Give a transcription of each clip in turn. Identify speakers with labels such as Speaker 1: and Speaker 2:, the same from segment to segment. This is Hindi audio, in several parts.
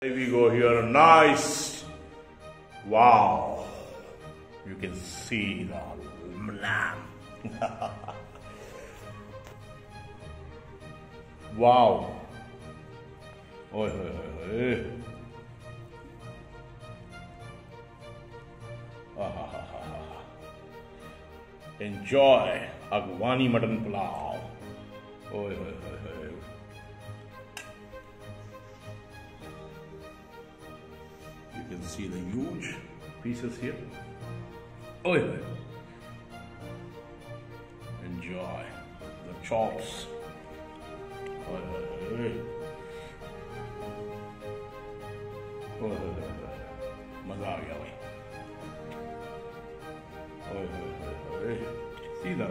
Speaker 1: There we go here. Nice. Wow. You can see the lamb. wow. Oi, oi, oi, oi. Ah, Enjoy Agwani mutton pulao. Oi, oi, oi, oi. You can see the huge pieces here. Oi, oi. Enjoy the chops. Oi, oi, oi. oi, oi, oi. मजा आ गया भाई ओए ओए ओए see the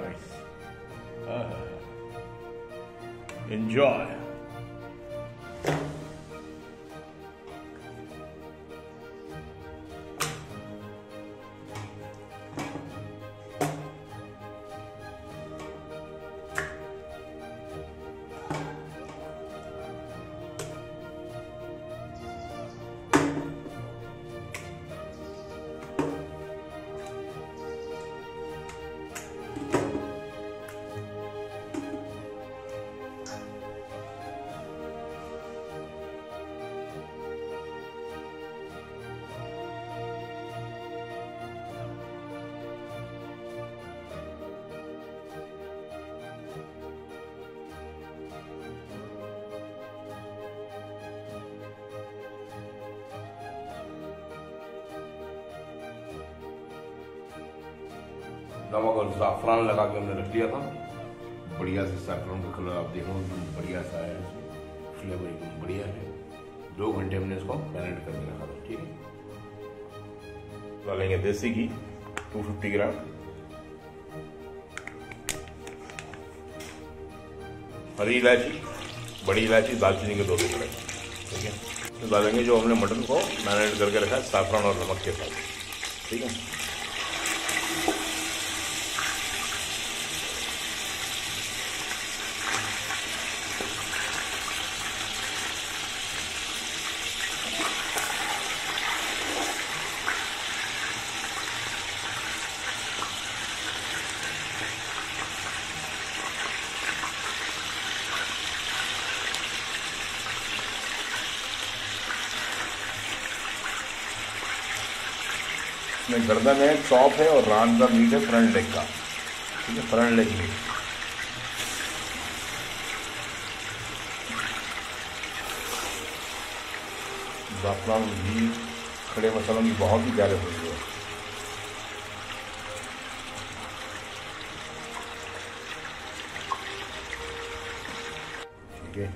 Speaker 2: नमक और ज़ाफ़रान लगा के हमने रख लिया था। बढ़िया से सैफरन का कलर आप देखो बढ़िया सा है। फ्लेवर एकदम बढ़िया है। दो घंटे हमने इसको मैरिनेट करके रखा था, ठीक है?
Speaker 1: डालेंगे देसी घी 250 ग्राम। हरी इलायची, बड़ी इलायची, दालचीनी के दो टुकड़े, ठीक है? तो डालेंगे जो हमने मटन को मैरिनेट करके रखा है, साफरान और नमक के साथ, ठीक है? इसमें गर्दन है चॉप है और रान का मीट है फ्रंट लेग का। ठीक है, फ्रंट लेग मीट। जाफरान घी खड़े मसालों की बहुत ही प्यारे खुशबू है। ठीक है,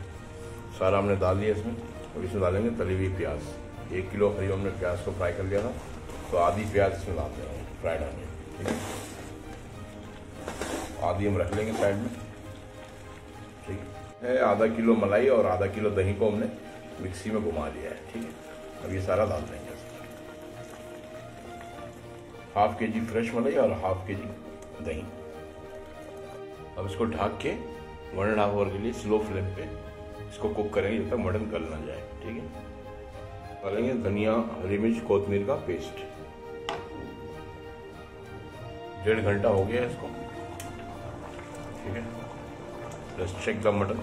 Speaker 1: सारा हमने डाल दिया इसमें अब इसमें डालेंगे तली हुई प्याज। एक किलो करीब हमने प्याज को फ्राई कर लिया था। तो आधी प्याज इसमें डाल दे रहा हूँ फ्राइड ऑनियन ठीक है? आधी हम रख लेंगे साइड में, ठीक है? आधा किलो मलाई और आधा किलो दही को हमने मिक्सी में घुमा लिया है, ठीक है? अब ये सारा डाल देंगे हाफ़ के जी फ्रेश मलाई और हाफ़ के जी दही। अब इसको ढक के वन एंड हाफ़ आवर के लिए स्लो फ्लेम पे इसको कुक करेंगे जब तक मटन गल ना जाए, ठीक है? डालेंगे धनिया, हरी मिर्च कोतमीर का पेस्ट डेढ़ घंटा हो गया इसको। ठीक है? जस्ट चेक द मटन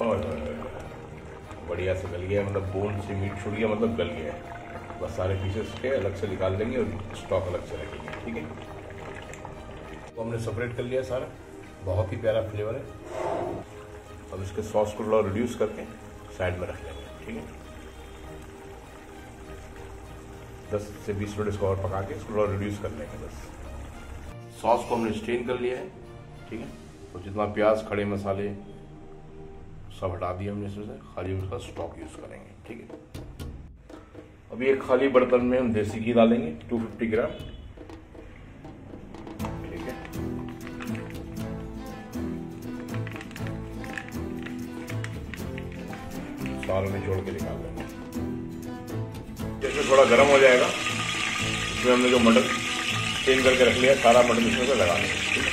Speaker 1: और बढ़िया से गल गया मतलब बोन से मीट छुट गया मतलब गल गया है। बस सारे पीसेस के अलग से निकाल देंगे और स्टॉक अलग से रखेंगे, ठीक है? तो हमने सेपरेट कर लिया सारा। बहुत ही प्यारा फ्लेवर है। अब इसके सॉस को थोड़ा रिड्यूस करके साइड में रख लेंगे, ठीक है? दस से बीस मिनट इसको और पका के इसको थोड़ा रिड्यूस कर लेंगे, बस। सॉस को हमने स्ट्रेन कर लिया है, ठीक है? तो जितना प्याज, खड़े मसाले सब हटा दिए हमने इसमें से, खाली उसका स्टॉक यूज़ करेंगे, ठीक है? अभी एक खाली बर्तन में हम देसी घी डालेंगे 250 ग्राम सारे निचोड़ के निकाल लेंगे जैसे थोड़ा गर्म हो जाएगा इसमें हमने जो मटन चेंज करके रख लिया, सारा मटन इसमें लगा लेंगे ठीक है?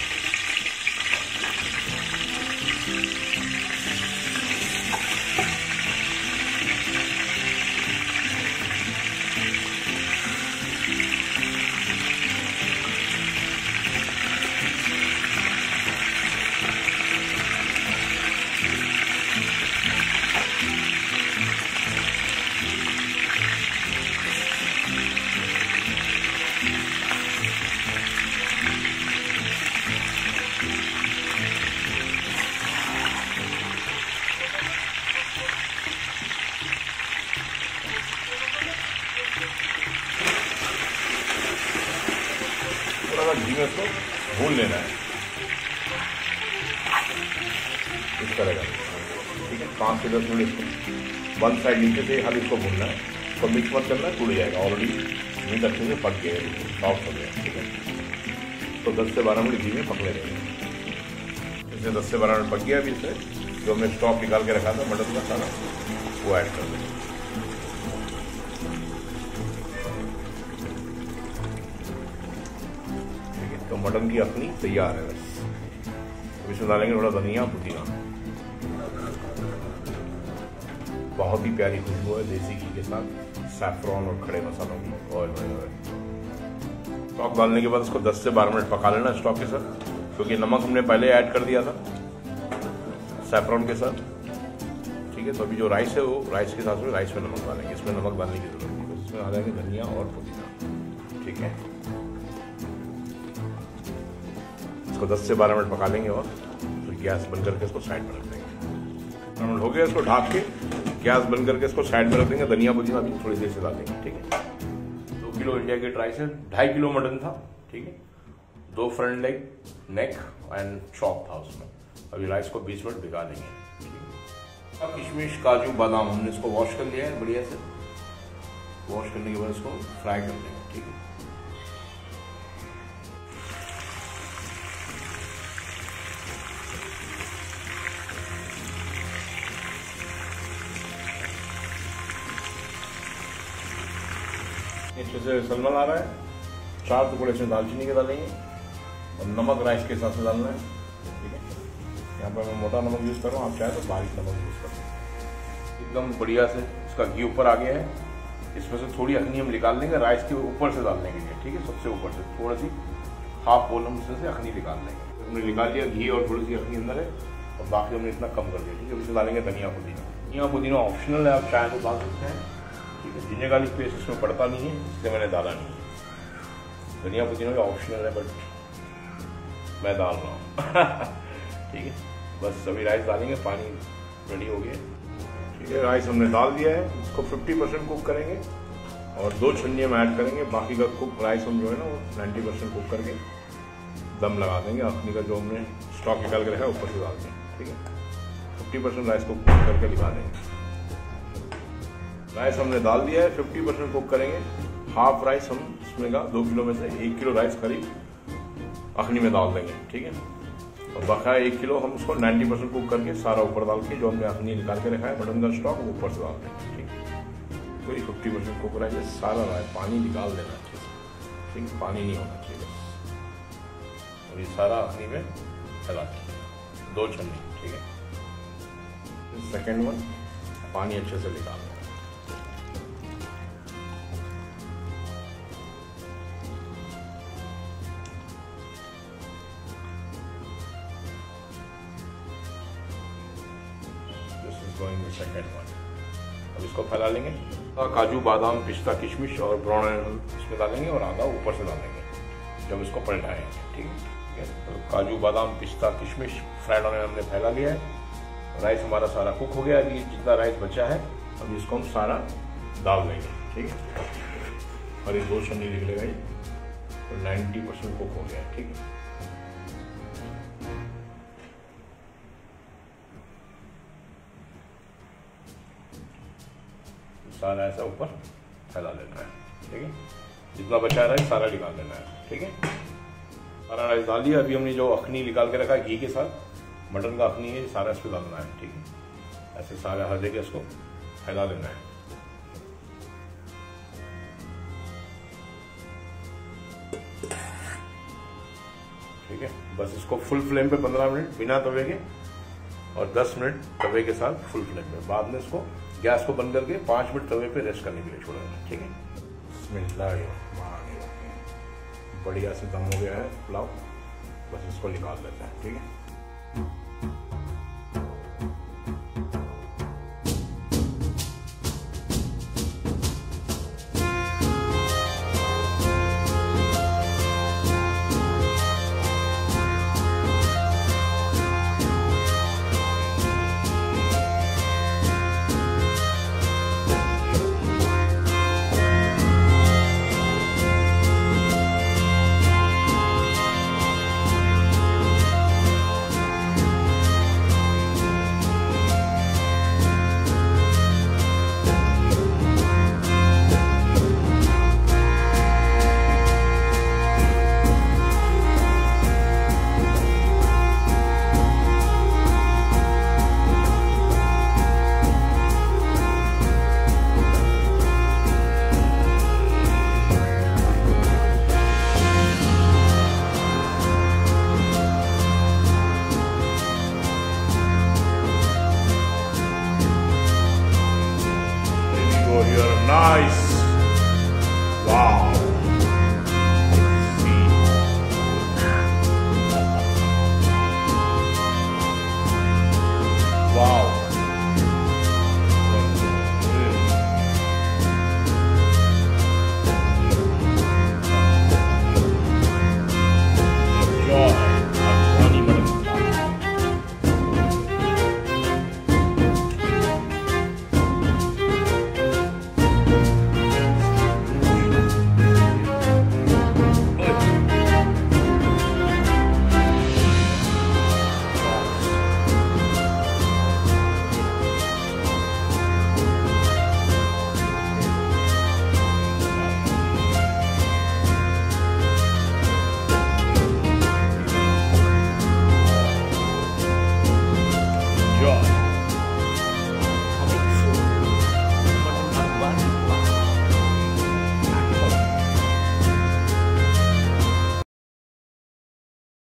Speaker 1: मिनट इसको वन साइड नीचे से हाल इसको भूनना है इसको मिक्स मत करना टूट जाएगा ऑलरेडी मीट अच्छे से पक गया सॉफ्ट हो गया ठीक है तो दस से बारह मिनट घी में पकने देंगे इसमें दस से बारह मिनट पक गया अभी इससे जो हमने स्टॉक निकाल के रखा था, मटन का सारा, वो ऐड कर देंगे तो मटन की अखनी तैयार है। बस इसमें डालेंगे थोड़ा धनिया पुदीना। बहुत ही प्यारी खुशबू है देसी घी के साथ सैफ्रॉन और खड़े मसालों की। ऑयल ऑयल स्टॉक डालने के बाद इसको 10 से 12 मिनट पका लेना स्टॉक के साथ, क्योंकि नमक हमने पहले ऐड कर दिया था सैफ्रॉन के साथ। ठीक है तो अभी जो राइस है वो राइस के साथ में राइस में नमक डालेंगे, इसमें नमक डालने की ज़रूरत नहीं बस इसमें डालेंगे धनिया और पुदीना। ठीक है? इसको 10 से 12 मिनट पका लेंगे और फिर गैस बंद करके इसको साइड में रख देंगे। हो गया इसको ढाक के। गैस बंद करके इसको साइड में रख देंगे, धनिया पुदीना भी थोड़ी देर से डाल देंगे, ठीक है? दो किलो इंडिया गेट राइस है ढाई किलो मटन था, ठीक है? दो front leg neck and chop था उसमें। अभी राइस को बीस मिनट भिगा देंगे किशमिश, काजू, बादाम, हमने इसको वॉश कर लिया है, बढ़िया से। वॉश करने के बाद इसको फ्राई कर लेंगे, ठीक है? इसमें से सलमन आ रहा है। चार टुकड़े इसमें दालचीनी के डालेंगे और नमक राइस के हिसाब से डालना है। ठीक है? यहाँ पर मैं मोटा नमक यूज़ कर रहा हूँ, आप चाहे तो बारीक नमक यूज़ कर एकदम बढ़िया से इसका घी ऊपर आ गया है। इसमें से थोड़ी अखनी हम निकाल लेंगे, राइस के ऊपर से डालने के लिए, ठीक है? सबसे ऊपर से, थोड़ी सी हाफ़ बोल हम इसमें से अखनी निकाल लेंगे। हमने निकाल लिया, घी और थोड़ी सी अखनी अंदर है और बाकी हमने इतना कम कर दिया, ठीक है? इसमें डालेंगे धनिया पुदीना। धनिया पुदीना ऑप्शनल है, आप चाहे तो डाल सकते हैं। ठीक है जिंजर गार्लिक पेस्ट इसमें पड़ता नहीं है, इसलिए मैंने डाला नहीं। धनिया पुदीना भी ऑप्शनल है बट मैं डाल रहा हूँ। ठीक है? बस अभी राइस डालेंगे, पानी रेडी हो गया। ठीक है राइस हमने डाल दिया है। उसको 50 परसेंट कुक करेंगे और दो छन्नी हम ऐड करेंगे। बाकी का कुक राइस हम जो है ना, वो 90 परसेंट कुक करके दम लगा देंगे। अखनी का जो हमने स्टॉक निकाल के रखा है, ऊपर से डाल देंगे। ठीक है? फिफ्टी परसेंट राइस को कुक करके निकाल देंगे। राइस हमने डाल दिया है फिफ्टी परसेंट कुक करेंगे। हाफ़ राइस हम इसमें का, दो किलो में से एक किलो राइस करीब अखनी में डाल देंगे, ठीक है? और बकाया एक किलो हम उसको 90 परसेंट कुक करके सारा ऊपर डाल के, जो हमने अखनी निकाल के रखा है मटन का स्टॉक वो ऊपर से डाल देंगे, ठीक है? तो ये फिफ्टी परसेंट कुक रहेंगे सारा राइस पानी निकाल देना अच्छे से ठीक है, पानी नहीं होना चाहिए। और ये सारा अखनी में दीजिए दो छन्नी ठीक है? सेकेंड वन पानी अच्छे से निकाल गोइंग द सेकंड वन अब इसको फैला लेंगे। और काजू, बादाम, पिस्ता, किशमिश और ब्राउन इसमें डालेंगे और आधा ऊपर से डालेंगे। जब इसको पलटाएँगे ठीक है? है? तो काजू, बादाम, पिस्ता, किशमिश, फ्राइड ऑनियन हमने फैला लिया है। राइस हमारा सारा कुक हो गया। अभी जितना राइस बचा है, अब इसको हम सारा डाल देंगे, ठीक है? और ये दो छन्नी निकलेगा ये तो नाइन्टी परसेंट कुक हो गया ठीक है? सारा ऐसा ऊपर फैला लेना है, ठीक है? जितना बचा रहा है, सारा निकाल लेना है, ठीक है? सारा राइस डाल दिया, अभी हमने जो अखनी निकाल के रखा है, घी के साथ, मटन का अखनी है, सारा इस पर डालना है, ठीक है? ऐसे सारे हर जगह इसको फैला लेना है।
Speaker 2: ठीक है? बस इसको फुल फ्लेम पे 15 मिनट, बिना तवे के, और 10 मिनट तवे के साथ फुल फ्लेम पे। बाद में इसको गैस को बंद करके पाँच मिनट तवे पे रेस्ट करने के लिए छोड़ना ठीक है? बढ़िया से दम हो गया है, पुलाव। बस इसको निकाल लेते हैं, ठीक है? nice. Wow.